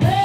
Wait.